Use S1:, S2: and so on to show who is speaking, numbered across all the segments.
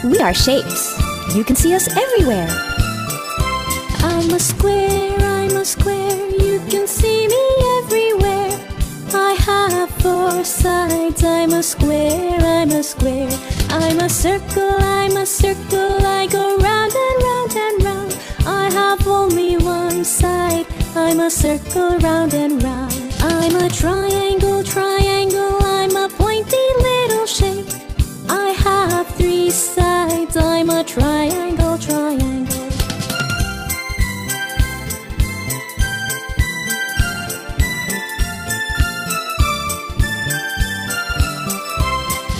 S1: We are shapes. You can see us everywhere.
S2: I'm a square, I'm a square. You can see me everywhere. I have four sides. I'm a square, I'm a square. I'm a circle, I'm a circle. I go round and round and round. I have only one side. I'm a circle round and round. I'm a triangle, three sides. I'm a triangle, triangle.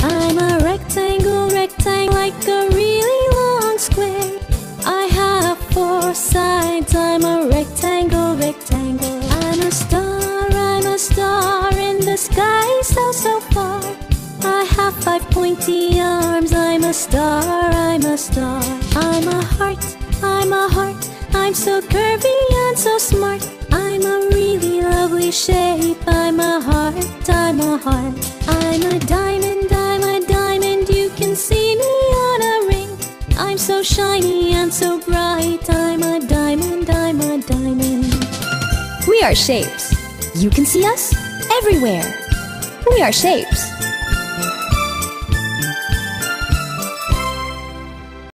S2: I'm a rectangle, rectangle, like a really long square. I have four sides. I'm a rectangle, rectangle. I'm a star, I'm a star in the sky, so, so far. I have five pointy arms. I'm a star, I'm a star. I'm a heart, I'm a heart. I'm so curvy and so smart. I'm a really lovely shape. I'm a heart, I'm a heart. I'm a diamond, I'm a diamond. You can see me on a ring. I'm so shiny and so bright. I'm a diamond, I'm a diamond.
S1: We are shapes. You can see us everywhere. We are shapes.